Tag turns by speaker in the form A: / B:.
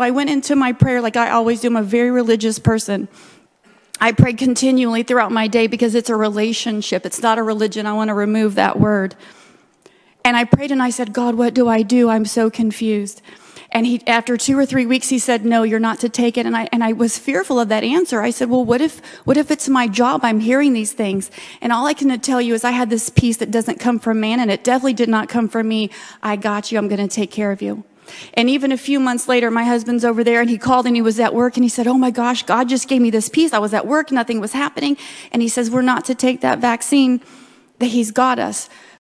A: I went into my prayer like I always do. I'm a very religious person. I pray continually throughout my day because it's a relationship. It's not a religion. I want to remove that word. And I prayed and I said, God, what do I do? I'm so confused. And he, after two or three weeks, he said, no, you're not to take it. And I, and I was fearful of that answer. I said, well, what if, what if it's my job? I'm hearing these things. And all I can tell you is I had this peace that doesn't come from man and it definitely did not come from me. I got you. I'm going to take care of you. And even a few months later, my husband's over there and he called and he was at work and he said, Oh my gosh, God just gave me this peace. I was at work, nothing was happening. And he says, We're not to take that vaccine, that he's got us.